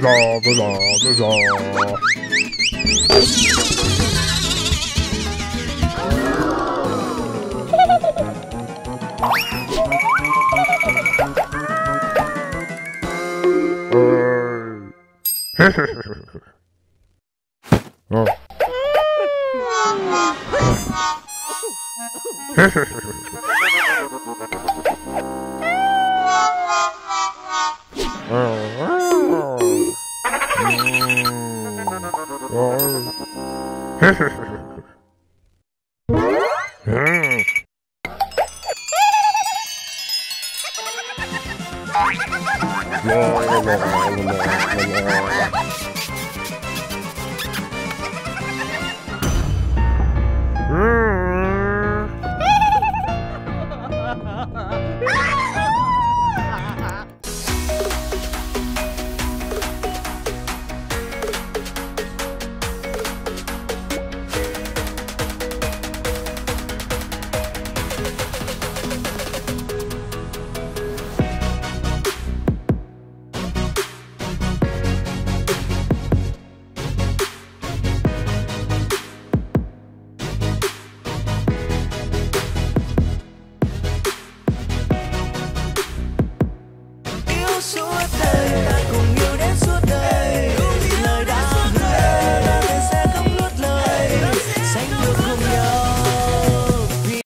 blah. 어. yêu đến suốt đời